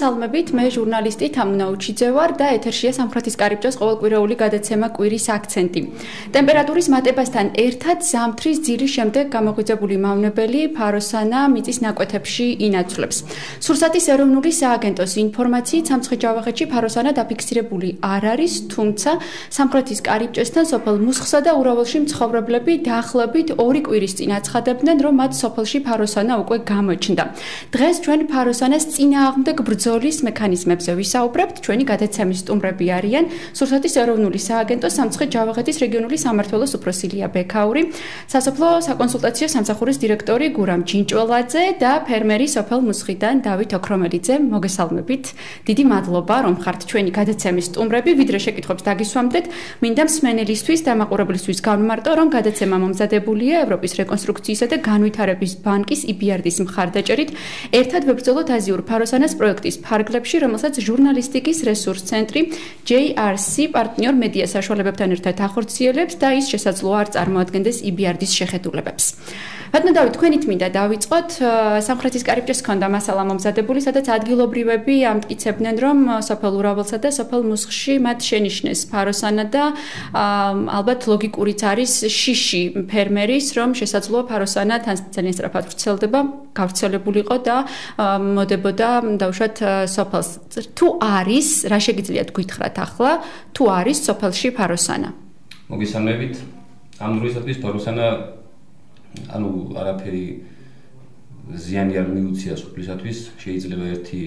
მოგესალმებით, მე ჟურნალისტი თამუნაუჩიძე ვარ და ეთერშია სამხრეთის კარიბჭის ყოველკვირეული გადაცემა კვირის აქცენტი. ტემპერატურის მატებასთან ერთად ზამთრის ძირის შემდეგ გამოგვიძებული მავნებელი ფაროსანა მიწის ნაკვეთებში ინაცვლებს. სურსათის ეროვნული სააგენტოს ინფორმაციით სამცხე-ჯავახეთში ფაროსანა დაფიქსირებული არ არის, თუმცა სამხრეთის კარიბჭესთან სოფელ მუსხსა და ურაველში მცხოვრებლები დაახლოებით 2 კვირის წინ აცხადებდნენ, რომ მათ სოფელში ფაროსანა უკვე გამოჩნდა. დღეს ჩვენ ფაროსანას წინააღმდეგ ბრძოლის მექანიზმებზე ვისაუბრებთ. ჩვენი გადაცემის სტუმრები არიან სურსათის ეროვნული სააგენტო სამცხე-ჯავახეთის რეგიონული სამმართველოს უფროსილია ბექაური, სასოფლო საკონსულტაციო სამსახურის დირექტორი გურამ ჯინჭველაძე და ფერმერი სოფელ მუსხიდან დავით ოქრომელიძე. მოგესალმებით. დიდი მადლობა, რომ ხართ ჩვენი გადაცემის სტუმრები. ვიდრე შეკითხვებს დაგისვამდეთ, მინდა მსმენელისთვის და მაყურებლისთვის განვმარტო, რომ გადაცემა მომზადებულია ევროპის რეკონსტრუქციისა და განვითარების ბანკის EBRD-ის მხარდაჭერით. ერთად ვებრძოლოთ აზიურ ფაროსანას პროექტის ფარგლებში, რომელსაც ჟურნალისტიკის რესურს ცენტრი JRC პარტნიორ მედია საშუალებებთან ერთად ახორციელებს და ის შესაძლოა არ წარმოადგენდეს EBRD-ის შეხედულებებს. ბატონო დავით, თქვენით მინდა დავიწყოთ სამხრეთის კარიბჭეს ქონდა მასალა მომზადებული, სადაც ადგილობრივები ამტკიცებდნენ, რომ სოფელ ურაველსა და სოფელ მუსხში მათ შენიშნეს ფაროსანა და ალბათ ლოგიკურიც არის შიში ფერმერის, რომ შესაძლოა ფაროსანა თან ძალიან სწრაფად ვრცელდება, გავრცელებულიყო და მოდებოდა დაუშვათ სოფელს. თუ არის, რა შეგიძლიათ გითხრათ ახლა, თუ არის სოფელში ფაროსანა? მოგესალმებით. ამ დროისათვის ფაროსანა ანუ არაფერი ზიანი არ მიუცია სოფლისათვის, შეიძლება ერთი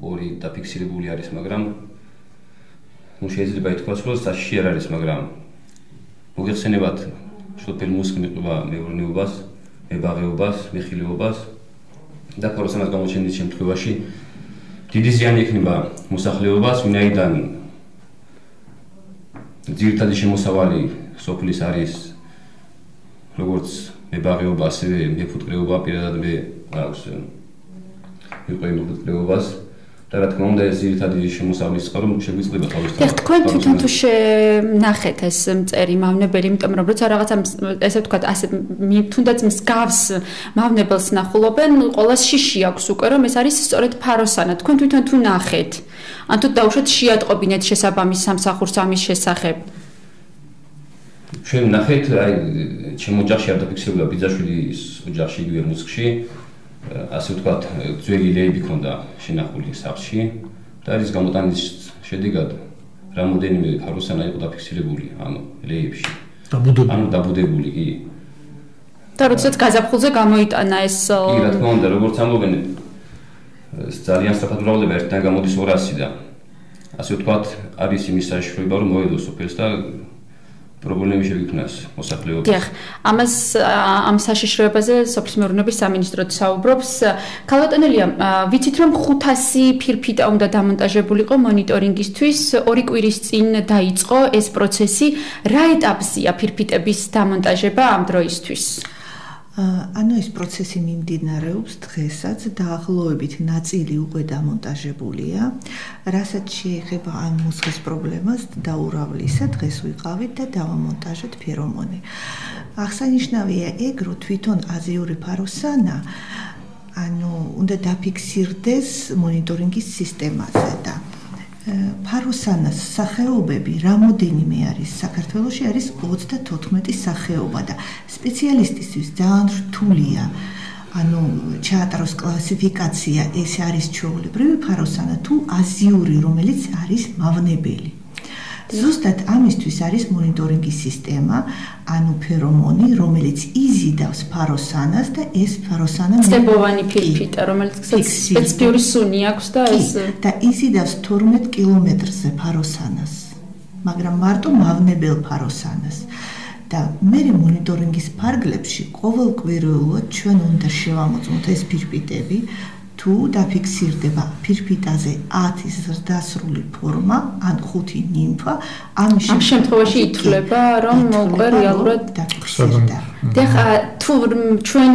ორი დაფიქსირებული არის, მაგრამ ну შეიძლება ითქვას, რომ საშიში არ არის, მაგრამ მოგეხსენებათ სოფელ მუსკი მიყვება მეურნეობას, მებაღეობას, მეხილეობას და ფოროსანას გამოჩენის შემთხვევაში დიდი ზიანი ექნება მოსახლეობას, ვინაიდან. ძირითადი შემოსავალი სოფლის არის როგორც მებაღეობა, ასევე მეფუტკრეობა, პირადად მე აქვს მიყვება მეფუტკრეობას და რა თქმა უნდა ეს ერთადი შემოსავლის წყარო შეგვიძლია თავისთავად. ეხ თქვენ თვითონ თუ შენახეთ ეს წერი მავნებელი, იმიტომ რომ როცა რაღაცა ესე ვთქვათ, ასე თუნდაც მსგავს მავნებელს ნახულობენ, ყოველას შიში აქვს უკვე რომ ეს არის სწორედ ფაროსანა. თქვენ თვითონ თუ ნახეთ, ან თუ დაუშვათ შეატყობინეთ შესაბამის სამსახურს ამის შესახებ. ჩვენ ნახეთ, აი ჩემო ოჯახში არ დაფიქსირებულა ბიძაშვილის ოჯახში იგივე მუსხში. ასე ვთქვათ, ძველი ლეიბი ქონდა შენახული სახლში და ის გამოტანის შედეგად რამოდენიმე ფაროსანა იყო დაფიქსირებული ანუ ლეიბში. დაბუდებული. ანუ დაბუდებული კი. და როდესაც გაზაფხულზე გამოიტანა ეს კი, რა თქმა უნდა, როგორც ამბობენ ძალიან სწრაფად მრავლდება ერთთან გამოდის 200 და ასე ვთქვათ, არის იმის საშუალება რომ მოედოს სოფელს და პრობლემები შეგვიქმნას მოსახლეობას. დიახ, ამას ამ საშიშროებაზე სოფლის მეურნეობის სამინისტროც საუბრობს. ქალბატონელია, ვიცით რომ 500 ფირფიტა უნდა დამონტაჟებულიყო მონიტორინგისთვის, ორი კვირის წინ დაიწყო ეს პროცესი. რა ეტაპზეა ფირფიტების დამონტაჟება ამ დროისთვის? ანუ ეს პროცესი მიმდინარეობს დღესაც დაახლოებით ნაწილი უკვე დამონტაჟებულია. რასაც შეეხება ამ მუსხის პრობლემას დაურავლისა, დღეს ვიყავით და დავამონტაჟეთ ფერომონი. აღსანიშნავია ეგ, რომ თვითონ აზიური ფაროსანა ანუ უნდა დაფიქსირდეს მონიტორინგის სისტემაზე და ფაროსანას სახეობები რამოდენიმე არის. საქართველოში არის 34 სახეობა და სპეციალისტისთვის ძალიან რთულია. ანუ ჩაატაროს კლასიფიკაცია ეს არის ჩაოლებრივი ფაროსანა თუ აზიური რომელიც არის მავნებელი ზუსტად ამისთვის არის მონიტორინგის სისტემა, ანუ ფერომონი, რომელიც იზიდავს ფაროსანას და ეს ფაროსანა წებოვანი ფირფიტა, რომელიც სპეციფიური სუნი აქვს და ეს და იზიდავს 12 კილომეტრზე ფაროსანას, მაგრამ მარტო მავნებელ ფაროსანას. და მე მონიტორინგის ფარგლებში ყოველკვირეულად ჩვენ უნდა შევამოწმოთ ეს ფირფიტები, თუ დაფიქსირდება ფირფიტაზე 10 ზრდასრული ფორმა ან 5 ნიმფა ამ შემთხვევაში ითვლება რომ უკვე რეალურად დაფიქსირდა. დახა თუ ჩვენ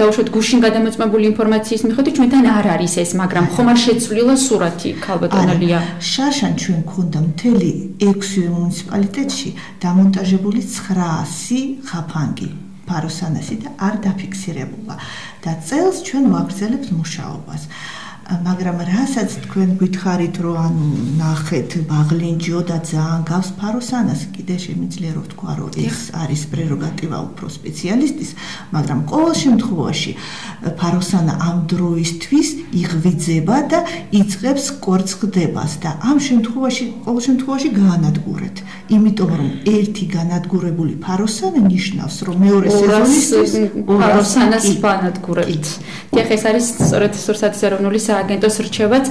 დაუშვათ გუშინ გადამოწმებული ინფორმაციის მიხედვით ჩვენთან არ არის ეს, მაგრამ ხომ არ შეცვლილა სურათი ქალბატონალია. შაშან ჩვენ გქონდა მთელი 6 მუნიციპალიტეტში დამონტაჟებული 900 ხაფანგი. ფაროსანასი და არ დაფიქსირებულა და წელს ჩვენ ვაგრძელებთ მუშაობას. მაგრამ რასაც თქვენ გითხარით რომ ანუ ნახეთ ბაღლინჯო და ძალიან გავს ფაროსანას კიდე შემიძლია რომ თქვა რომ ეს არის პრეროგატივა უფრო სპეციალისტის მაგრამ ყოველ შემთხვევაში ფაროსანა ამ დროისთვის იღვიძება და იწყებს კორცხდებას და ამ შემთხვევაში ყოველ შემთხვევაში გაანადგურეთ იმიტომ რომ ერთი განადგურებული ფაროსანა ნიშნავს რომ მეორე სეზონისთვის ფაროსანას განადგურებთ დიახ ეს არის სწორედ სურსათის ეროვნული სააგენტოს რჩევაც.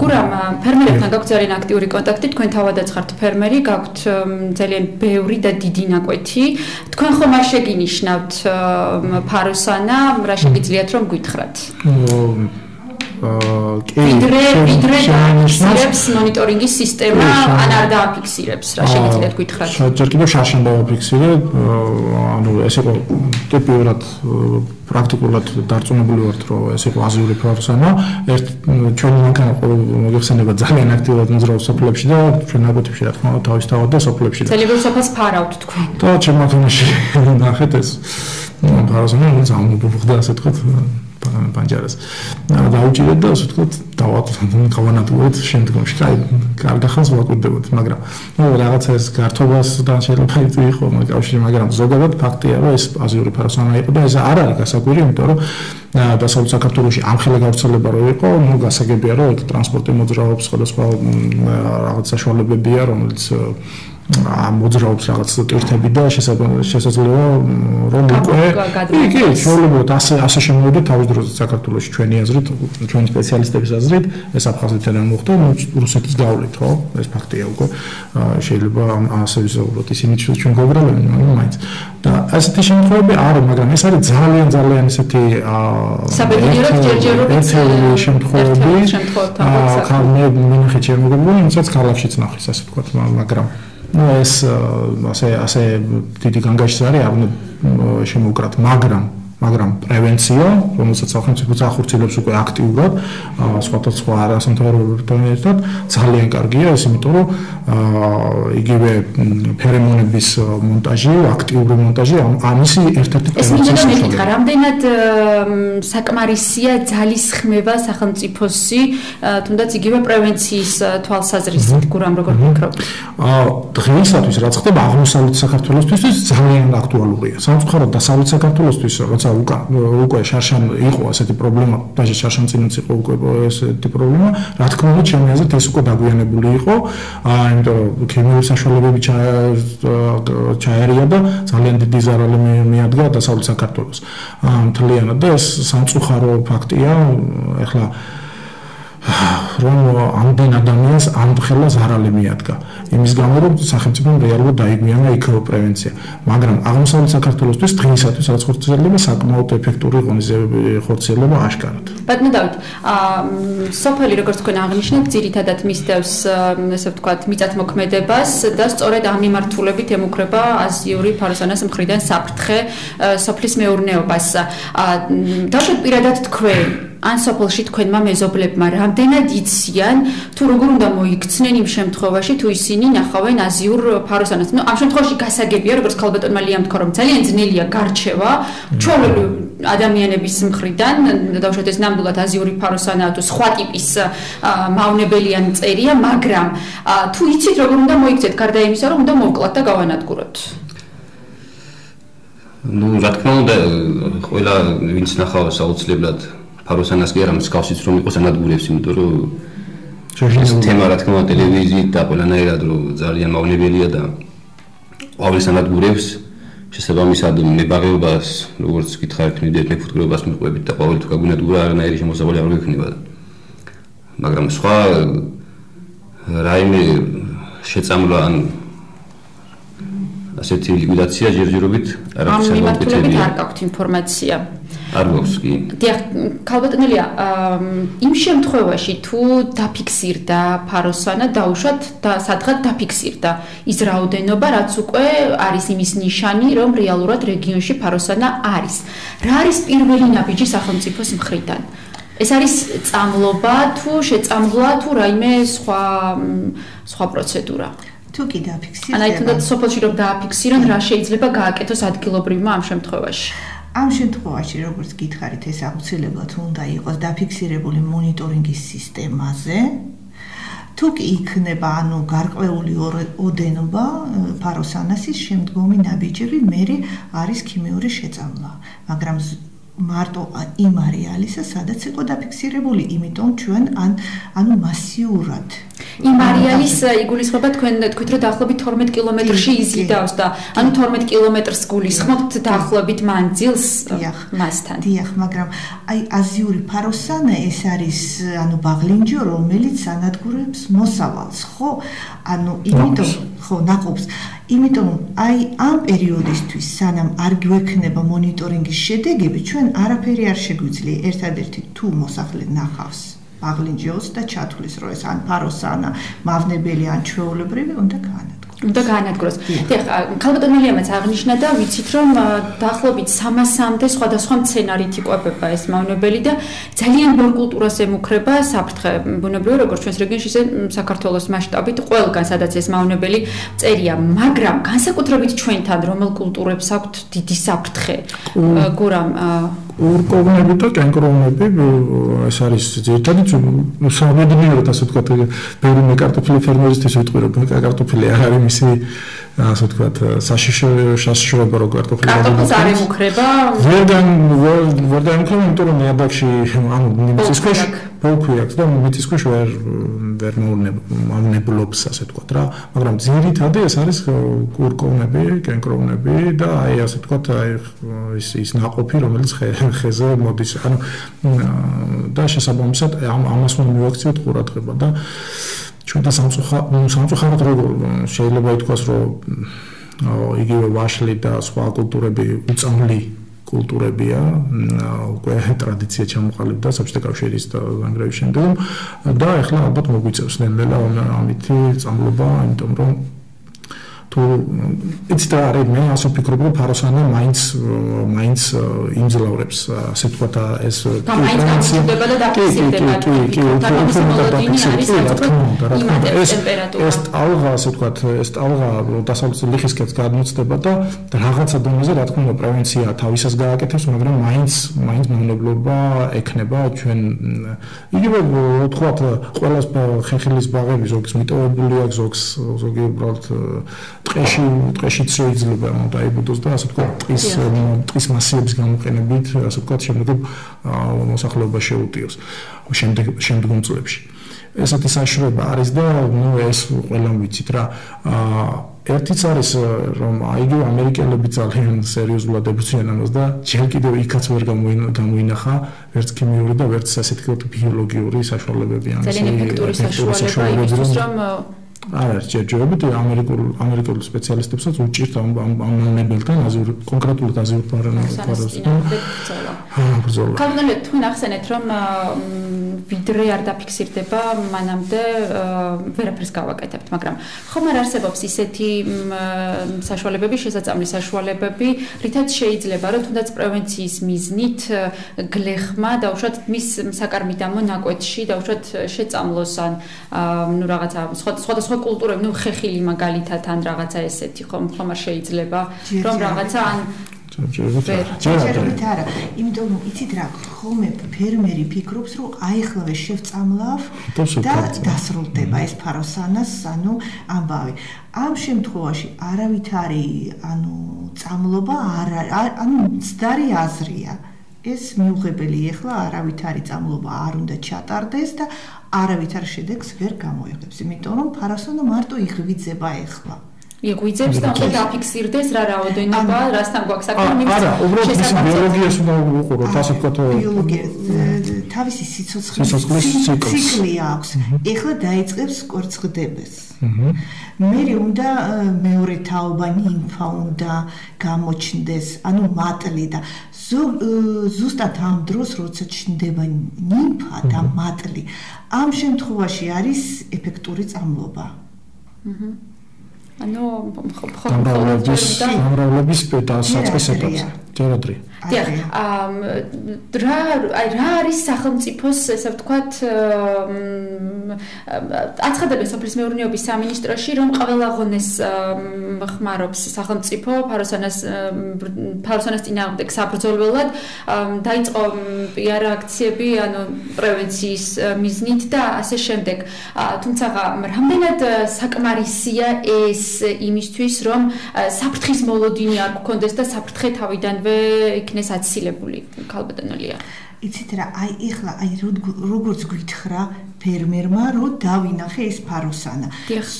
გურამ ფერმერებთან გაქვთ ძალიან აქტიური კონტაქტი, თქვენ თავადაც ხართ ფერმერი, გაქვთ ძალიან ბევრი და დიდი ნაკვეთი. თქვენ ხომ არ შეგინიშნავთ ფაროსანა, რა შეგიძლიათ რომ გითხრათ? კი ვიდრე ვიდრე შენიშნავს მონიტორინგის სისტემა ან არ დააფიქსირებს რა შეგიძლიათ გითხრათ? საერთოდ კიდევ შარშან დააფიქსირე ანუ ეს იყო ტიპიურად პრაქტიკულად დარწმუნებული ვართ რომ ეს იყო აზიური პროფესიონა ერთ ჩვენ მანქანა მოიხსენება ძალიან აქტიურად მოძრაობს სოფლებში და ჩვენ ნაკუთებში რა თქმა უნდა თავის თავად და სოფლებში და ძალიან სოფას ფარავთ თქვენ. და ჩვენ მანქანაში ნახეთ ეს. პროფესიონა უნდა ამობუხდა ასე თქვა პანჯარას. დაუჭირეთ და ასე ვთქვათ, დავატოვოთ შემდგომში. აი, კარგი ხანს ვაკურდებოდ, მაგრამ ნუ რაღაცა ეს გართობას და შეიძლება იყო მაგავში, მაგრამ ზოგადად ფაქტია, რომ ეს აზიური პერსონა იყო და ეს არ არის გასაკვირი, იმიტომ რომ დასავლეთ საქართველოში ამხელა გავრცელება რო იყო, ნუ გასაგებია, რომ ტრანსპორტი მოძრაობს, სხვადასხვა რაღაც საშუალებებია, რომელიც მოძრაობს რაღაც ტვირთები და შესაძლოა რომ უკვე კი შეიძლება ასე ასე შემოვიდეთ თავის დროზე საქართველოში ჩვენი აზრით ჩვენი სპეციალისტების აზრით ეს აფხაზეთიდან მოხდა რუსეთის გავლით ხო ეს ფაქტია უკვე შეიძლება ასე ვიზაუროთ ისინი ჩვენ გვაგრალებენ მაგრამ მაინც და ასეთი შემთხვევები არის მაგრამ ეს არის ძალიან ძალიან ესეთი საბედნიეროდ ჯერჯერობით შემთხვევები ხა მე მინახეთ შემოგებული იმსაც ქალაქშიც ნახეს ასე თქვა მაგრამ ну ეს ასე ასე დიდი განგაშის არის არ უნდა შემოვკრათ მაგრამ მაგრამ პრევენცია, რომელსაც სახელმწიფო ახორციელებს უკვე აქტიურად, სხვადასხვა არასამთავრობოებთან ერთად, ძალიან კარგია, ეს იმიტომ რომ იგივე ფერემონების მონტაჟი, აქტიური მონტაჟი ამისი ერთ-ერთი პრევენციის საშუალება. რამდენად საკმარისია ძალის ხმება სახელმწიფოსი, თუნდაც იგივე პრევენციის თვალსაზრისით, გურამ როგორ ფიქრობთ? აა დღეისათვის რაც ხდება აღმოსავლეთ საქართველოსთვის ძალიან აქტუალურია. სამწუხაროდ დასავლეთ საქართველოსთვის როცა როცა უკვე უკვე შარშან იყო ასეთი პრობლემა, დაჟე შარშან წინაც იყო უკვე ესეთი პრობლემა, რა თქმა უნდა, ჩემი აზრით ეს უკვე დაგვიანებული იყო, აა იმიტომ რომ ქიმიური საშუალებები ჩაერია და ძალიან დიდი ზარალი მიადგა დასავლეთ საქართველოს. აა მთლიანად და ეს სამწუხარო ფაქტია, ეხლა რომ ამდენ ადამიანს ამხელა ზარალი მიადგა. იმის გამო რომ სახელმწიფომ რეალურად დაიგვიანა იქაო პრევენცია, მაგრამ აღმოსავლეთ საქართველოსთვის დღისათვის რაც ხორციელდება საკმაოდ ეფექტური ღონისძიებები ხორციელდება აშკარად. ბატონო დავით, აა სოფელი როგორც თქვენ აღნიშნეთ, ძირითადად მისდევს ესე ვთქვათ მიწათმოქმედებას და სწორედ ამ მიმართულებით ემუქრება აზიური ფაროსანას მხრიდან საფრთხე სოფლის მეურნეობას. აა დავით პირადად თქვენ ან სოფელში თქვენმა მეზობლებმა რამდენად იციან თუ როგორ უნდა მოიქცნენ იმ შემთხვევაში თუ ისინი ნახავენ აზიურ ფაროსანას. ნუ ამ შემთხვევაში გასაგებია, როგორც ქალბატონმა ლიამ თქვა, რომ ძალიან ძნელია გარჩევა ჩვეულებრივ ადამიანების მხრიდან, დავუშვათ ეს ნამდვილად აზიური ფაროსანა თუ სხვა ტიპის მავნებელიან წერია, მაგრამ თუ იცით როგორ უნდა მოიქცეთ გარდა იმისა, რომ უნდა მოვკლათ და გავანადგუროთ. ну, რა თქმა უნდა, ყველა ვინც ნახავს აუცილებლად ფაროსანას კი არა მსგავსიც რომ იყოს ანადგურებს, იმიტომ რომ შეიძლება თემა რა თქმა უნდა ტელევიზიით და ყველანაირად რომ ძალიან მავნებელია და ყოველს ანადგურებს შესაბამისად მებაღეობას როგორც გითხარით მიდეთ მეფუტკრეობას მიყვებით და ყოველ თუ გაგუნადგურა არანაირი შემოსავალი არ გექნება მაგრამ სხვა რაიმე შეწამლა ან ასეთი ლიკვიდაცია ჯერჯერობით არ აქვს შემოგვიწევი არ გაქვთ ინფორმაცია არ გვაქვს კი. დიახ, ქალბატონელია, იმ შემთხვევაში თუ დაფიქსირდა ფაროსანა დაუშვათ და სადღაც დაფიქსირდა ის რაოდენობა, რაც უკვე არის იმის ნიშანი, რომ რეალურად რეგიონში ფაროსანა არის. რა არის პირველი ნაბიჯი სახელმწიფოს მხრიდან? ეს არის წამლობა თუ შეწამლა თუ რაიმე სხვა სხვა პროცედურა? თუ კი დაფიქსირდა. ანუ თუნდაც სოფელში რომ დააფიქსირონ, რა შეიძლება გააკეთოს ადგილობრივმა ამ შემთხვევაში? ამ შემთხვევაში, როგორც გითხარით, ეს აუცილებლად უნდა იყოს დაფიქსირებული მონიტორინგის სისტემაზე. თუ კი იქნება ანუ გარკვეული ოდენობა ფაროსანასის შემდგომი ნაბიჯები მე არის ქიმიური შეწამლა მაგრამ მარტო იმ არეალისა სადაც იყო დაფიქსირებული იმიტომ ჩვენ ან ანუ მასიურად. იმ არეალის იგულისხმება თქვენ თქვით რომ დაახლოებით 12 კილომეტრში იზიდავს და ანუ 12 კილომეტრს გულისხმობთ დაახლოებით მანძილს მასთან. დიახ მაგრამ აი აზიური ფაროსანა ეს არის ანუ ბაღლინჯო რომელიც ანადგურებს მოსავალს ხო? ანუ იმიტომ ხო ნაყოფს იმიტომ აი ამ პერიოდისთვის სანამ არ გვექნება მონიტორინგის შედეგები ჩვენ არაფერი არ შეგვიძლია ერთადერთი თუ მოსახლე ნახავს აღლინჯოს და ჩათვლის რო ეს ან ფაროსანა მავნებელი ან ჩვეულებრივი უნდა გაანადგუროს. უნდა გაანადგუროს. ეხლა ქალბატონ მილიამაც აღნიშნა და ვიცით რომ დაახლოებით 300-მდე სხვადასხვა სცენარით იყვება ეს მავნებელი და ძალიან ბევრ კულტურას ემუქრება საფრთხე. ბუნებრივია როგორც ჩვენს რეგიონში ისე საქართველოს მასშტაბით ყველგან სადაც ეს მავნებელი წერია, მაგრამ განსაკუთრებით ჩვენთან რომელ კულტურებს აქვთ დიდი საფრთხე. გურამ ურკოვნები და კენკროვნები ეს არის ძირითადად სამედნიეროდ ასე ვთქვათ ბევრი მე კარტოფილი ფერმერისთვის ვიტყვი რომ კარტოფილი არ არის მისი ასე ვთქვათ საშიშო საშიშოება რო კარტოფილი კარტოფილს არ ემუქრება. ვერდან ვერდან კომ იმიტომ რომ მეაბაკში ანუ მიწის ქვეშ ბოლქვი აქვს და მიწის ქვეშ ვერ ვერ მავნებლობს ასე ვთქვათ რა. მაგრამ ძირითადად ეს არის კურკოვნები კენკროვნები და აი ასე ვთქვათ აი ის ის ნაყოფი რომელიც ხეზე მოდის. ანუ და შესაბამისად ამ ამას უნდა მივაქციოთ ყურადღება და ჩვენ და სამწუხაროდ სამწუხაროდ შეიძლება ითქვას რომ იგივე ვაშლი და სხვა კულტურები უწამლი კულტურებია უკვე ტრადიცია ჩამოყალიბდა საბჭოთა კავშირის და ანგრევის შემდგომ და ახლა ალბათ მოგვიწევს. ნელ-ნელა ამითი წამლობა იმიტომ რომ თუ იცით რა არის მე ასე ვფიქრობ რომ ფაროსანა მაინც მაინც იმძლავრებს ასე ვთქვათ ეს პროვინცია და დაფიქსირდება კი კი კი ეს ეს ალღა ასე ვთქვათ ეს ალღა დასავლეთ ლიხისკეთ გადმოცდება და რაღაცა დონეზე რა თქმა უნდა პროვინცია თავისას გააკეთებს მაგრამ მაინც მაინც მონებლობა ექნება ჩვენ იგივე ვთქვათ ყველა ხეხილის ბაღები ზოგს მიტოვებული აქვს ზოგს ზოგი უბრალოდ ტყეში ტყეშიც შეიძლება რომ დაიბუდოს და ასე ვთქვათ ტყის ტყის მასიების გამოყენებით ასე ვთქვათ შემდგომ მოსახლეობა შეუტიოს შემდეგ შემდგომ წლებში. ესეთი საშუალება არის და ნუ ეს ყველამ ვიცით რა. ერთიც არის რომ აიგივე ამერიკელები ძალიან სერიოზულად ებრძვიან ამას და ჯერ კიდევ იქაც ვერ გამოინახა ვერც ქიმიური და ვერც ასე ვთქვათ ბიოლოგიური საშუალებები ან ძალიან ეფექტური საშუალება ის რომ არ არის ჯერჯერობით ამერიკულ ამერიკულ სპეციალისტებსაც უჭირთ ამ ამ ნებელთან აზურ კონკრეტულად აზურ პარანაირს ბრძოლა. კანონე თქვენ ახსენეთ რომ ვიდრე არ დაფიქსირდება მანამდე ვერაფერს გავაკეთებთ, მაგრამ ხომ არ არსებობს ისეთი საშუალებები, შესაძლებელი საშუალებები, რითაც შეიძლება რომ თუნდაც პრევენციის მიზნით გლეხმა და უშუალოდ მის საკარმიდამო ნაკვეთში და უშუალოდ შეწამლოს ან ნუ რაღაცა სხვა სხვა სხვა კულტურები, ნუ ხეხილი მაგალითად ან რაღაცა ესეთი ხომ ხომ არ შეიძლება რომ რაღაცა ან ჯერჯერობით არა, იმიტომ რომ იცით რა, ხოლმე ფერმერი ფიქრობს, რომ აიხლავე შევწამლავ და დასრულდება ეს ფაროსანას, ანუ ამბავი. ამ შემთხვევაში არავითარი, ანუ წამლობა არ ანუ ძდარი აზრია. ეს მიუღებელი ეხლა არავითარი წამლობა არ უნდა ჩატარდეს და არავითარ შედეგს ვერ გამოიღებს, იმიტომ რომ ფარასონა მარტო იღვიძება ეხლა. იღვიძებს და უნდა დაფიქსირდეს რა რაოდენობა, რასთან გვაქვს საქმე. არა, უბრალოდ ის ბიოლოგიას უნდა უყუროთ, ასე ვთქვათ. ბიოლოგია თავისი სიცოცხლის ციკლი აქვს. ეხლა დაიწყებს კვერცხდებას. მე უნდა მეორე თაობა ნიმფა უნდა გამოჩნდეს, ანუ მატლი და ზუსტად ამ დროს როცა ჩნდება ნიმფა და მატლი ამ შემთხვევაში არის ეფექტური წამლობა აჰა ანუ ხო ხო ამრავლების ამრავლების პედალს საწყის ეტაპზე ჯერადრი დიახ, რა აი რა არის სახელმწიფოს ესე ვთქვათ აცხადებს სოფლის მეურნეობის სამინისტროში რომ ყველა ღონეს ხმარობს სახელმწიფო ფაროსანას ფაროსანას წინააღმდეგ საბრძოლველად დაიწყო პიარ აქციები ანუ პრევენციის მიზნით და ასე შემდეგ. თუმცა რამდენად საკმარისია ეს იმისთვის რომ საფრთხის მოლოდინი არ გქონდეს და საფრთხე თავიდანვე იქნეს აცილებული ქალბატონელია. იცით რა, აი ეხლა აი როგორც გითხრა, ფერმერმა რო დავინახე ეს ფაროსანა.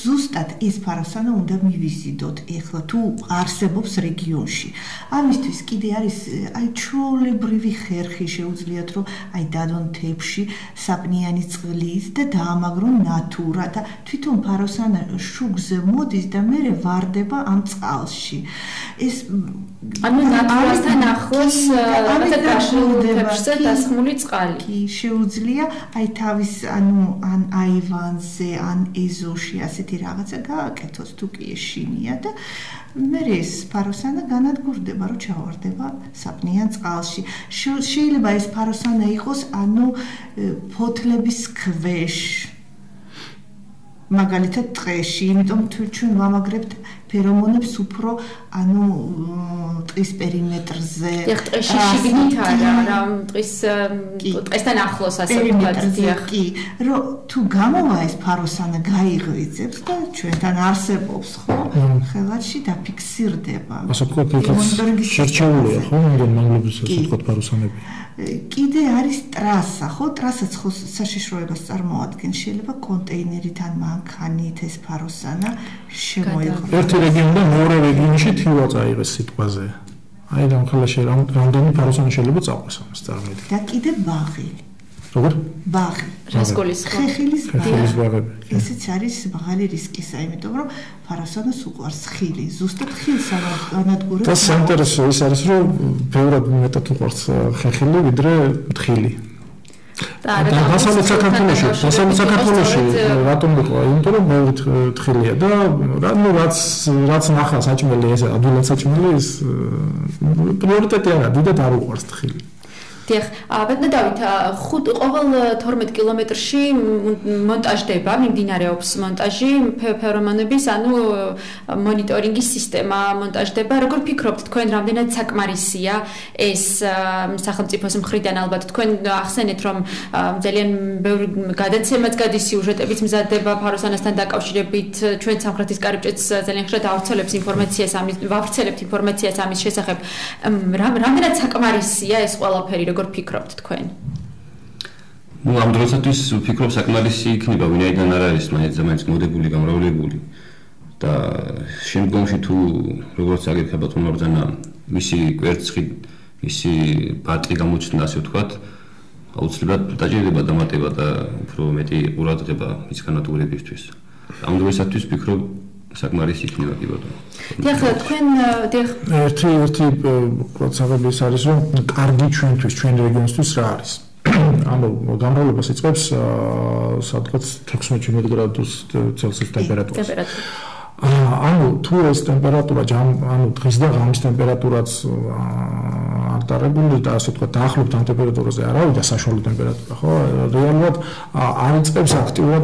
ზუსტად ეს ფაროსანა უნდა მივიზიდოთ ეხლა თუ არსებობს რეგიონში. ამისთვის კიდე არის აი ჩოლებრივი ხერხი შეუძლიათ რომ აი დადონ თებში საპნიანი წყლით და დაამაგრონ ნატურა და თვითონ ფაროსანა შუგზე მოდის და მე ვარდება ამ წყალში. ეს ანუ ნატურასთან ახლოს რაღაცა გაშლილდება დასხმული წყალი. კი, შეუძლია აი თავის ანუ ანუ ან აივანზე, ან ეზოში ასეთი რაღაცა გააკეთოს თუ კი ეშინია და მე ეს ფაროსანა განადგურდება, რომ ჩავარდება საპნიან წყალში. შეიძლება ეს ფაროსანა იყოს ანუ ფოთლების ქვეშ. მაგალითად ტყეში, იმიტომ თუ ჩვენ ვამაგრებთ ფერომონებს უფრო ანუ ტყის პერიმეტრზე დიახ ტყეში შიგნით არა რა ტყის ტყესთან ახლოს ასე ვთქვათ დიახ. კი. რომ თუ გამოვა ეს ფაროსანა გაიღვიძებს და ჩვენთან არსებობს ხო? ხელათში დაფიქსირდება. ასე ვთქვათ შერჩეულია ხო იმდენ მამლების ასე ვთქვათ ფაროსანები. კიდე არის ტრასა, ხო? ტრასაც ხო საშიშროებას წარმოადგენს. შეიძლება კონტეინერით ან მანქანით ეს ფაროსანა შემოიღო. ერთი რეგიონიდან მეორე რეგიონში თივა წაიღეს სიტყვაზე. აი და მხოლოდ რამდენი ფაროსანა შეიძლება წაყვეს ამას წარმოიდგინე. და კიდე ბაღი. როგორ? ბაღი. რასკოლის ხეხილის ხეხილის ბაღები. ესეც არის მაღალი რისკისა, იმიტომ რომ ფარასონას უყვარს ხილი, ზუსტად ხილს ანადგურებს. და საინტერესო ის არის, რომ ბევრად მეტად უყვარს ხეხილი ვიდრე თხილი. და დასავლეთ საქართველოში, დასავლეთ საქართველოში რატომ იყო? იმიტომ რომ ბევრი თხილია და რა ნუ რაც რაც ნახა საჭმელი ეს ადვილად საჭმელი ის პრიორიტეტი არა, დიდად არ უყვარს თხილი. დიახ, ბატონო დავით, ხუთ ყოველ 12 კილომეტრში მონტაჟდება, მიმდინარეობს მონტაჟი ფერომონების, ანუ მონიტორინგის სისტემა მონტაჟდება. როგორ ფიქრობთ, თქვენ რამდენად საკმარისია ეს სახელმწიფოს მხრიდან ალბათ თქვენ ახსენეთ, რომ ძალიან ბევრი გადაცემაც გადის სიუჟეტებიც მზადდება ფაროსანასთან დაკავშირებით, ჩვენ სამხრეთის კარიბჭეც ძალიან ხშირად ავრცელებს ინფორმაციას ამის, ვავრცელებთ ინფორმაციას ამის შესახებ. რამდენად საკმარისია ეს ყველაფერი, როგორ როგორ ფიქრობთ თქვენ? ну ამ დროისათვის ვფიქრობ საკმარისი იქნება ვინაიდან არ არის მაინც ზამაინც მოდებული გამრავლებული. და შემდგომში თუ როგორც აგერხება თუნდაც ბრძანა მისი კვერცხი მისი ბატრი გამოჩნდა ასე ვთქვათ. აუცილებლად დაჭირდება დამატება და უფრო მეტი ყურადღება მის განათურებისთვის ამ დროისათვის ვფიქრობ საკმარისი იქნება კი ბატონო. დიახ, თქვენ დიახ ერთი ერთი პროცესები ის არის რომ კარგი ჩვენთვის, ჩვენ რეგიონისთვის რა არის? ანუ გამრავლებას იწყებს სადღაც 16 გრადუს ცელსიის ტემპერატურას. ტემპერატურა. ანუ თუ ეს ტემპერატურა ანუ დღის და ღამის ტემპერატურაც არ დარებული და ასე თქვა დაახლოებით ამ ტემპერატურაზე არავიდა საშუალო ტემპერატურა ხო? რეალურად არ იწყებს აქტიურად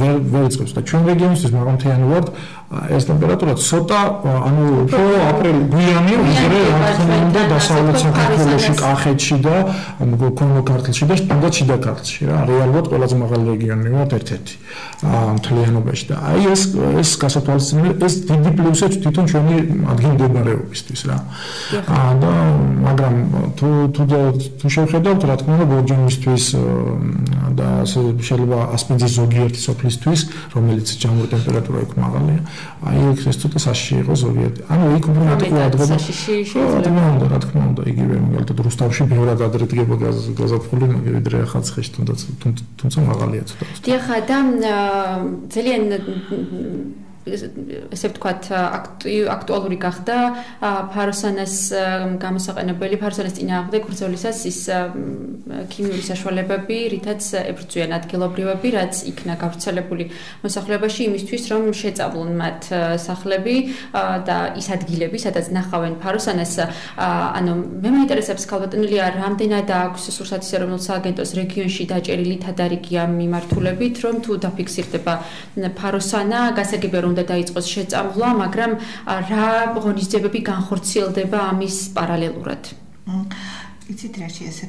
ვერ ვერ იწყებს. და ჩვენ რეგიონისთვის მაგამთიანად ეს ტემპერატურა ცოტა ანუ უფრო აპრილი გვიანი ვიდრე ახლა დასავლეთ საქართველოში კახეთში და გოქონო ქართლში და თუნდაც შიდა ქართლში რა. რეალურად ყველაზე მაღალი რეგიონი ვართ ერთ-ერთი მთლიანობაში. და აი ეს ეს გასათვალისწინებელი ეს დიდი პლუსია თვითონ ჩვენი ადგილმდებარეობისთვის რა. და მაგრამ თუ თუ თუ შევხედავთ რა თქმა უნდა ბორჯომისთვის და შეიძლება ასპინძის ზოგიერთი სოფლისთვის რომელიც ჯამური ტემპერატურა იქ მაღალია აი ეს ეს ცოტა საშიში იყო ზოგიერთი. ანუ იქ უფრო მეტი ყურადღება. შეიძლება რა თქმა უნდა იგივე მაგალითად რუსთავში ბევრად ადრე დგება გაზაფხული, მაგრამ ვიდრე ახალ ცხეში თუნდაც თუნდაც მაღალია ცოტა. დიახ და ძალიან ესე ვთქვათ აქტუალური გახდა ფაროსანას გამოსაყენებელი ფაროსანას წინააღმდეგ ბრძოლისას ის ქიმიური საშუალებები, რითაც ებრძვიან ადგილობრივები, რაც იქნა გავრცელებული მოსახლეობაში იმისთვის, რომ შეწავლონ მათ სახლები და ის ადგილები, სადაც ნახავენ ფაროსანას, ანუ მე მეინტერესებს ქალბატონელია, რამდენად აქვს სურსათის ეროვნულ სააგენტოს რეგიონში დაჭერილი თადარიგი ამ მიმართულებით, რომ თუ დაფიქსირდება ფაროსანა, გასაგებია რომ უნდა დაიწყოს შეწამვლა, მაგრამ რა ღონისძიებები განხორციელდება ამის პარალელურად? იცით რაში ესე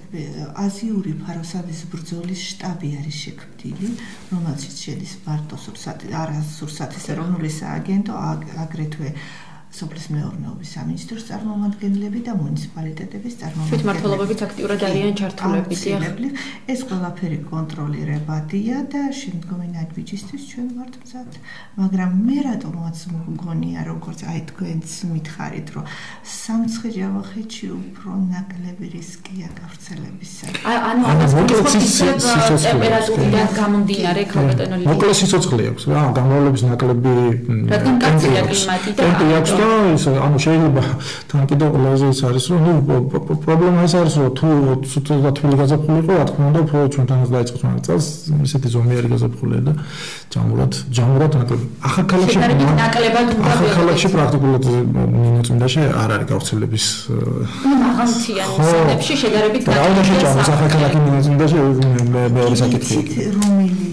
აზიური ფაროსების ბრძოლის штаბი არის შექმნილი, რომელშიც შედის მარტო სურსათი, არასურსათის ეროვნული სააგენტო, აგრეთვე სოფლის მეურნეობის სამინისტროს წარმომადგენლები და მუნიციპალიტეტების წარმომადგენლები. თვითმმართველობებით აქტიურად არიან ჩართულები, დიახ. ეს ყველაფერი კონტროლირებადია და შემდგომი ნაგვიჯისთვის ჩვენ ვართ მზად. მაგრამ მე რატომაც მგონია, როგორც აი თქვენც მითხარით, რომ სამცხე-ჯავახეთში უფრო ნაკლები რისკია გავრცელებისა. ანუ ანუ ტემპერატურიდან გამომდინარე ქალბატონო ლიდია. მოკლე სიცოცხლე აქვს რა, გამრავლების ნაკლები რადგან კაცია კლიმატი და და ის ანუ შეიძლება თან კიდევ ყველაზე ის არის რომ ნუ პრობლემა ის არის რომ თუ ცოტა თბილი გაზაფხული იყო რა თქმა უნდა უფრო ჩვენთანაც დაიწყოს მაგრამ წელს ისეთი ზომიერი გაზაფხულია და ჯამურად ჯამურად ნაკლები. ახალ ქალაქში ნაკლებად უნდა ახალ ქალაქში პრაქტიკულად მინუცინდაში არ არის გავრცელების მაღალმთიან სიდებში შედარებით ნაკლები რა უნდა შეჭამოს ახალ ქალაქი მინუცინდაში მე მე ორი საკითხი. რომელი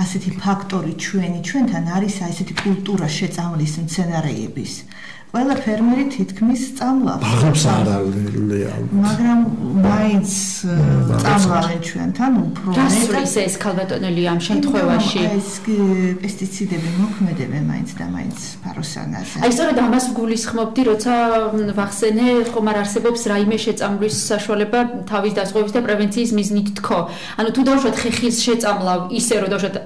ასეთი ფაქტორი ჩვენი ჩვენთან არის აი ესეთი კულტურა შეწამლის მცენარეების ყველა ფერმერი თითქმის წამლავს. ბაღებს არ ალია. მაგრამ მაინც წამლავენ ჩვენთან უფრო მეტად. ეს ქალბატონელი ამ შემთხვევაში ეს პესტიციდები მოქმედებენ მაინც და მაინც ფაროსანაზე. აი სწორედ ამას გულისხმობდი, როცა ვახსენე, ხომ არ არსებობს რაიმე შეწამლის საშუალება თავის დაზღვევის და პრევენციის მიზნით თქო. ანუ თუ დავუშვათ ხეხილს შეწამლავ ისე რომ დავუშვათ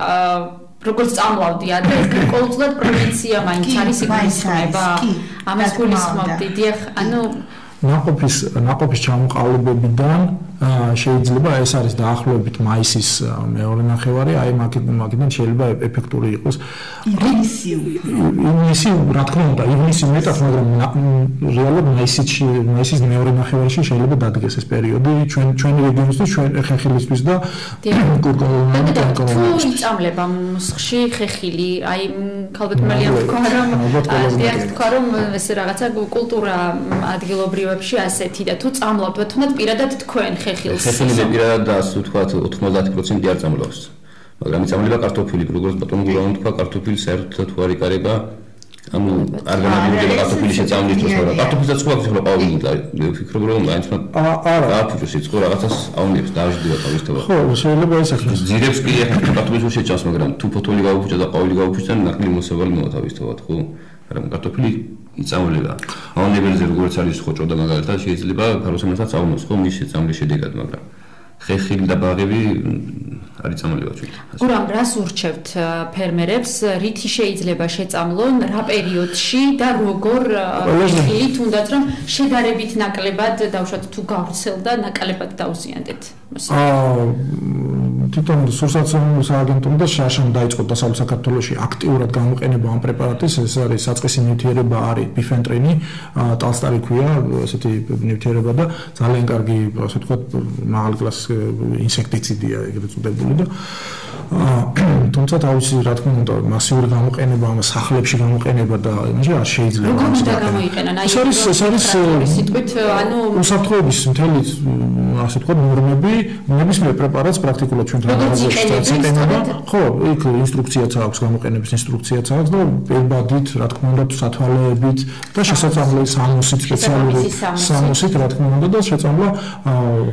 როგორც წამლავდი ადრე ყოველწლად პროვინცია მაინც არის იგულისხმება ამას გულისხმობდი დიახ ანუ ნაყოფის ნაყოფის ჩამოყალიბებიდან შეიძლება ეს არის დაახლოებით მაისის მეორე ნახევარი, აი მაგიდან შეიძლება ეფექტური იყოს. ივნისი. ივნისი, რა თქმა უნდა, ივნისი მეტად, მაგრამ რეალურად მაისში, მაისის მეორე ნახევარში შეიძლება დადგეს ეს პერიოდი ჩვენ ჩვენი რეგიონისთვის, ჩვენ ხეხილისთვის და კურკულოვანისთვის. თუ იწამლება მსხში ხეხილი, აი ქალბატონია თქვა რომ დიახ თქვა რომ ეს რაღაცა კულტურა ადგილობრივებში ასეთი და თუ წამლავთ, თუნდაც პირადად თქვენ ხეხილს. ხეხილი პირადად და ასე ვთქვათ 90% არ წამლავს. მაგრამ იწამლება კარტოფილი, როგორც ბატონ გულოვანი თქვა, კარტოფილი საერთოდ თუ არ იკარება, ანუ არ განადგურდება კარტოფილის შეწამლის დროს, მაგრამ კარტოფილსაც ხო აქვს ახლა პაუზი და ვფიქრობ რომ მაინც არა აფირო სიცხო რაღაცას აუნებს დაჟდია თავისთავად. ხო, შეიძლება ეს ახლა ძირებს კი ახლა კარტოფილს შეჭავს, მაგრამ თუ ფოთოლი გაუფუჭა და ყავილი გაუფუჭა, ნაკლი მოსავალი მოვა თავისთავად, ხო? მაგრამ კარტოფილი იწამლება. აუნებელზე როგორც არის ხოჭო და მაგალითად შეიძლება ფაროსამასაც აუნოს ხო მის შეწამლის შედეგად, მაგრამ ხეხილი და ბაღები არის წამლება ჩვენ. გურამ რას ურჩევთ ფერმერებს, რითი შეიძლება შეწამლონ, რა პერიოდში და როგორ ხილი თუნდაც რომ შედარებით ნაკლებად დავუშვათ თუ გავრცელდა ნაკლებად დაუზიანდეთ. აა თვითონ სურსათის სააგენტომ და შაშამ დაიწყო დასავლეთ საქართველოში აქტიურად გამოყენება ამ პრეპარატის, ეს არის საწყისი ნივთიერება არის ბიფენტრინი, ტალსტარი ქვია, ესეთი ნივთიერება და ძალიან კარგი, ასე ვთქვათ, მაღალი კლასის ინსექტიციდია ეგრეთ წოდებული და თუმცა თავისი რა თქმა უნდა მასიური გამოყენება ამ სახლებში გამოყენება და იმაში არ შეიძლება როგორ უნდა გამოიყენონ? აი ეს არის ეს არის სიტყვით ანუ უსაფრთხოების მთელი ასე ვთქვათ ნორმები ნებისმიერ პრეპარატს პრაქტიკულად ჩვენ თანამედროვე ხო იქ ინსტრუქციაც აქვს გამოყენების ინსტრუქციაც აქვს და პირბადით რა თქმა უნდა სათვალეებით და შესაძლოა სამოსით სპეციალური სამოსით. რა თქმა უნდა და შეწამლა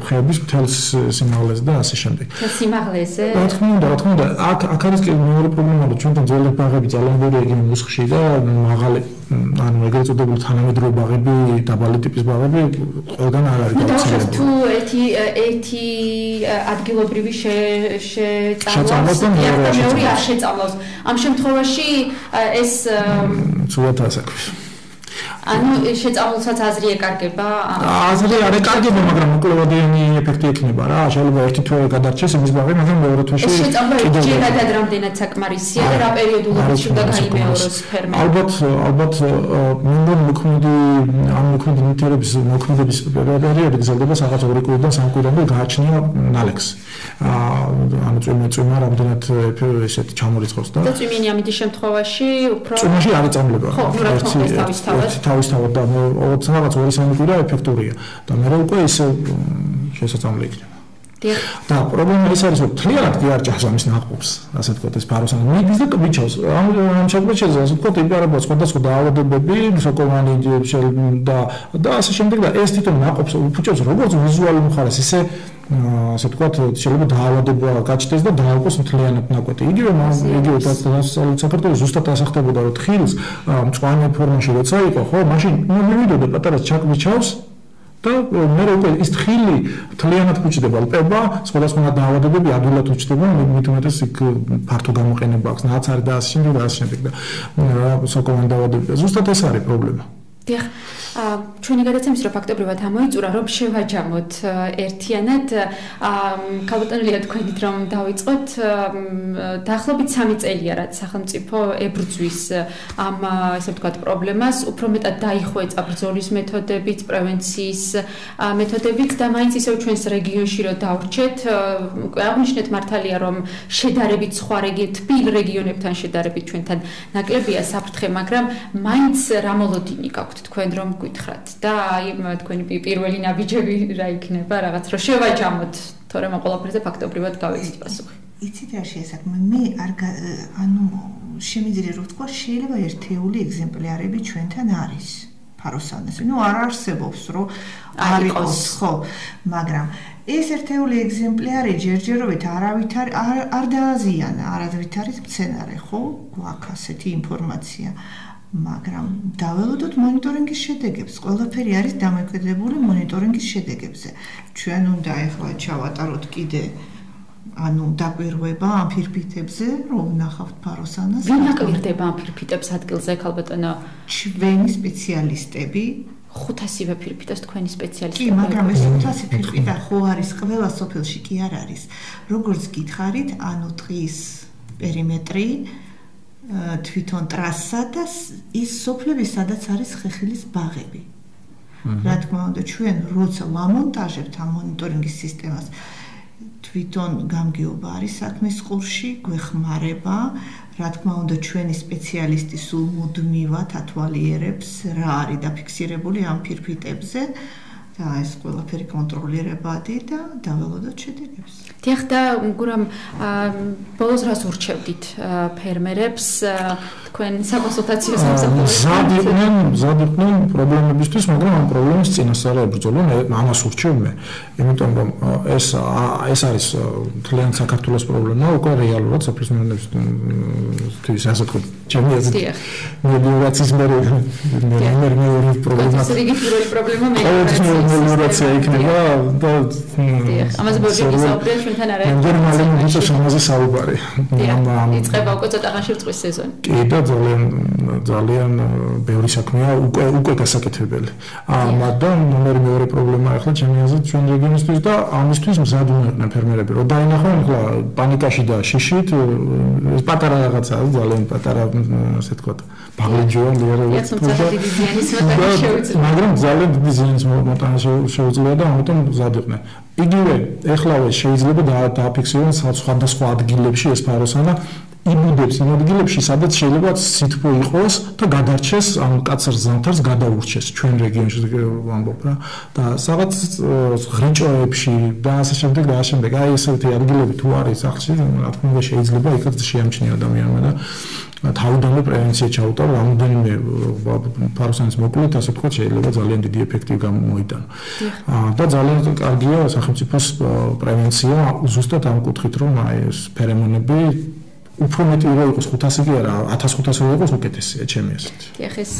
ხეების მთელს სიმაღლეზე და ასე შემდეგ. სიმაღლეზე? რა თქმა უნდა, რა თქმა უნდა, აქ აქ არის კი მეორე პრობლემა, რომ ჩვენთან ძველი ბაღები ძალიან ბევრი ეგენი მუსხში და მაღალი ანუ ეგრეთ წოდებული თანამედროვე ბაღები, დაბალი ტიპის ბაღები ყველგან არ არის გავრცელებული. თუ ერთი ერთი ადგილობრივი შეწამლავს და მეორე არ შეწამლავს. ამ შემთხვევაში ეს ცუდად ასაკვის. ანუ შეწამულსაც აზრი ეკარგება? აზრი არ ეკარგება, მაგრამ მოკლევადიანი ეფექტი ექნება რა. შეიძლება ერთი თვე გადარჩეს იმის ბაღი, მაგრამ მეორე თვეში კიდევ ჯერადად რამდენად საკმარისია და რა პერიოდულობით უნდა გაიმეოროს ფერმერი? ალბათ, ალბათ მინდა მოქმედი ამ მოქმედი ნივთიერების მოქმედების პერიოდი გრძელდება რაღაც ორი კვირიდან სამი კვირამდე გააჩნია ნალექს. აა ანუ წვიმა წვიმა რამდენად ესეთი ჩამორიცხავს და და წვიმიანი ამითი შემთხვევაში უფრო წვიმაში არ იწამლება. ხო, ნუ რა თქმა უნდა, თავისთავად. თავისთავად და ოღონდ ორი სამი კვირა ეფექტურია და მე უკვე ისე შესაძლებელი იქნება. და პრობლემა ის არის რომ თლიანად კი არ ჭას ამის ნაყოფს ასე ვთქვათ ეს ფაროსანი მიდის და კბიჩავს ამ ამ შეგვეჩეს ასე ვთქვათ იმპერატორ სხვადასხვა დაავადებები სოკოვანი და და ასე შემდეგ და ეს თვითონ ნაყოფს უფუჭებს როგორც ვიზუალურ მხარეს ისე ასე ვთქვათ შეიძლება დაავადება გაჩნდეს და დააყოს მთლიანად ნაკვეთი იგივე იგივე საქართველოს ზუსტად ასახდებოდა რომ თხილს მწვანე ფორმაში როცა იყო ხო მაშინ მივიდოდა პატარა ჩაკბიჩავს და მე უკვე ის თხილი თლიანად ფუჭდება, ლპება, სხვადასხვა დაავადებები ადვილად უჩდება, მე თვითონაც იქ ფართო გამოყენება აქვს, რაც არის და ასე შემდეგ და ასე შემდეგ და სოკოვან დაავადებები. ზუსტად ეს არის პრობლემა. დიახ. ჩვენი გადაცემის რა ფაქტობრივად ამოიწურა, რომ შევაჯამოთ ერთიანად აა კალბოტონელია თქვენით რომ დავიწყოთ დაახლოებით 3 წელია რაც სახელმწიფო ებრძვის ამ ესე ვთქვათ პრობლემას, უფრო მეტად დაიხვეწა ბრძოლის მეთოდებიც, პრევენციის მეთოდებიც და მაინც ისევ ჩვენს რეგიონში რო დავრჩეთ, აღნიშნეთ მართალია რომ შედარებით სხვა რეგიონ თბილ რეგიონებთან შედარებით ჩვენთან ნაკლებია საფრთხე, მაგრამ მაინც რა მოლოდინი გაქვთ თქვენ რომ გითხრათ და აი თქვენი პირველი ნაბიჯები რა იქნება რაღაც რომ შევაჯამოთ. თორემ ყველაფერზე ფაქტობრივად გავიცით პასუხი. იცით რა შეესაბამება მე არ ანუ შემიძლია რომ თქვა შეიძლება ერთეული ეგზემპლარები ჩვენთან არის ფაროსანეს. ნუ არ არსებობს რომ არ იყოს. ხო მაგრამ ეს ერთეული ეგზემპლარი ჯერჯერობით არავითარ არ დააზიანა არავითარის მცენარე ხო? გვაქვს ასეთი ინფორმაცია მაგრამ დაველოდოთ მონიტორინგის შედეგებს. ყველაფერი არის დამოკიდებული მონიტორინგის შედეგებზე. ჩვენ უნდა ეხლა ჩავატაროთ კიდე ანუ დაკვირვება ამ ფირფიტებზე, რომ ნახავთ ფაროსანას. ვინ დაკვირდება ამ ფირფიტებს ადგილზე, ხალბატონო? ჩვენი სპეციალისტები 500-ვე ფირფიტას თქვენი სპეციალისტი. კი, მაგრამ ეს 500 ფირფიტა ხო არის ყველა სოფელში კი არ არის. როგორც გითხარით, ანუ ტყის პერიმეტრი, აა თვითონ ტრასა და ის სოფლები სადაც არის ხეხილის ბაღები. რა თქმა უნდა, ჩვენ როცა ვამონტაჟებთ ამ მონიტორინგის სისტემას, თვითონ გამგეობა არის საქმის ყურში, გვეხმარება, რა თქმა უნდა, ჩვენი სპეციალისტი სულ მუდმივად ათვალიერებს რა არის დაფიქსირებული ამ ფირფიტებზე. და ეს ყველაფერი კონტროლირებადი და დაველოდოთ შედეგებს. დიახ და გურამ ბოლოს რას ურჩევდით ფერმერებს თქვენ საკონსულტაციო სამსახურში? ზადიყვნენ, ზადიყვნენ პრობლემებისთვის, მაგრამ ამ პრობლემის წინასწარ ებრძოლონ, ამას ურჩევ მე. იმიტომ რომ ეს ეს არის თლიან საქართველოს პრობლემა, უკვე რეალურად საფრთხეების თვის ასე თქვა, აზრით. დიახ. მედიაციის მე მე მე მე პრობლემა. ეს რიგი პირველი პრობლემა მე. მედიაცია იქნება და ამაზე ბევრი ისაუბრია ჩვენთან არა. მე მალე მიწა შემოზე საუბარი. იწყება უკვე ცოტა ხანში წვის სეზონი. კი და ძალიან ძალიან ბევრი საქმეა უკვე უკვე გასაკეთებელი. აა მაგრამ ნომერი მეორე პრობლემა ახლა ჩემი აზრით ჩვენ რეგიონისთვის და ამისთვის მზად უნდადნენ ფერმერები. რომ დაინახონ ახლა პანიკაში და შიშით ეს პატარა რაღაცა ძალიან პატარა ასე თქვა ბაღლენჯოა ლიერა. მაგრამ ძალიან დიდი ზიანის მოტანა შეუძლია და ამიტომ მზად იყვნენ. იგივე ეხლავე შეიძლება დააფიქსირონ სხვადასხვა ადგილებში ეს ფაროსანა იბუდებს იმ ადგილებში, სადაც შეიძლება სითბო იყოს და გადარჩეს ამ კაცარ ზამთარს გადაურჩეს ჩვენ რეგიონში ვამბობ რა და რაღაც ღრიჭოებში და ასე შემდეგ და ასე შემდეგ. აი ესეთი ადგილები თუ არის ახში, რა თქმა უნდა შეიძლება იქაც შეამჩნია ადამიანმა და თავიდანვე პრევენცია ჩაუტარო რამოდენიმე ფაროსანის მოკლედ ასე თქვა შეიძლება ძალიან დიდი ეფექტი გამოიტანო. და ძალიან კარგია სახელმწიფოს პრევენცია ზუსტად ამ კუთხით რომ აი ეს ფერემონები უფრო მეტი რო იყოს 500 კი არა 1500 რო იყოს უკეთესია ჩემი ასეთ. დიახ ეს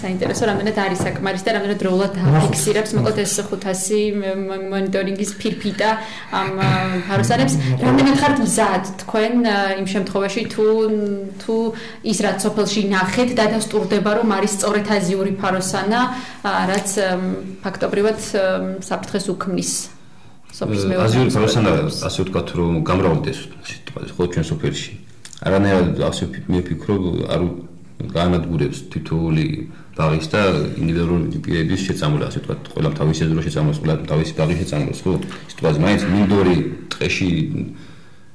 საინტერესო რამდენად არის საკმარის და რამდენად დროულად დაფიქსირებს მოკლედ ეს 500 მონიტორინგის ფირფიტა ამ ფაროსანებს რამდენად ხართ მზად თქვენ იმ შემთხვევაში თუ თუ ის რაც სოფელში ნახეთ დადასტურდება რომ არის სწორედ აზიური ფაროსანა რაც ფაქტობრივად საფრთხეს უქმნის სოფლის მეორე აზიური ფაროსანა ასე ვთქვათ რომ გამრავლდეს სიტყვაზე ხო ჩვენ სოფელში არანაირად ასე მე ვფიქრობ არ განადგურებს თითოეული ბაღის და ინდივიდუალური პირების შეწამვლა ასე ვთქვათ ყველა თავისი აზრო შეწამვლა ყველა თავისი ბაღი შეწამვლა ხო? სიტყვაზე მაინც მინდორი ტყეში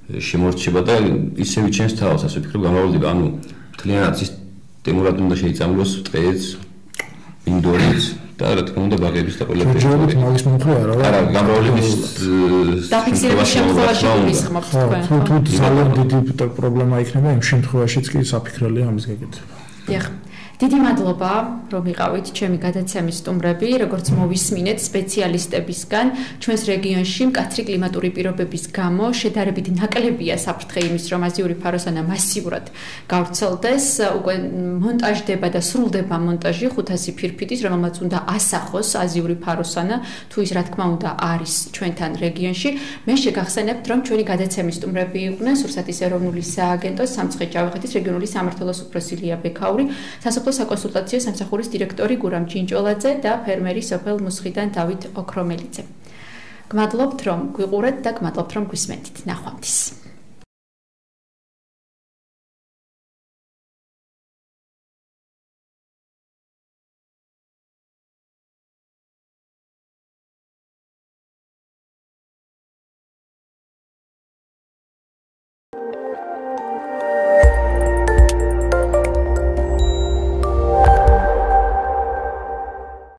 შემორჩება და ისევ ჩვენს თავს ასე ვფიქრობ გამრავლდება. ანუ მთლიანად სისტემურად უნდა შეიწამლოს ტყეც მინდორიც და რა თქმა უნდა ბაღების და ყველა ფერმერის მაგის მომხრე არა არა გამრავლების დაფიქსირების შემთხვევაში გულისხმობთ თქვენ თუ თუ ძალიან დიდი პრობლემა იქნება იმ შემთხვევაშიც კი საფიქრელია ამის გაკეთება დიახ დიდი მადლობა, რომ იყავით ჩემი გადაცემის სტუმრები, როგორც მოვისმინეთ სპეციალისტებისგან, ჩვენს რეგიონში მკაცრი კლიმატური პირობების გამო შედარებით ნაკლებია საფრთხე იმის, რომ აზიური ფაროსანა მასიურად გავრცელდეს, უკვე მონტაჟდება და სრულდება მონტაჟი 500 ფირფიტის, რომელმაც უნდა ასახოს აზიური ფაროსანა, თუ ის რა თქმა უნდა არის ჩვენთან რეგიონში. მე შეგახსენებთ, რომ ჩვენი გადაცემის სტუმრები იყვნენ სურსათის ეროვნული სააგენტოს სამცხე-ჯავახეთის რეგიონული სამართლოს უფროსი ლია ბექაური, სასოფლო სასოფლო საკონსულტაციო სამსახურის დირექტორი გურამ ჩინჭოლაძე და ფერმერი სოფელ მუსხიდან დავით ოქრომელიძე. გმადლობთ რომ გვიყურეთ და გმადლობთ რომ გვისმენთ. ნახვამდის.